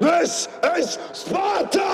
This is Sparta!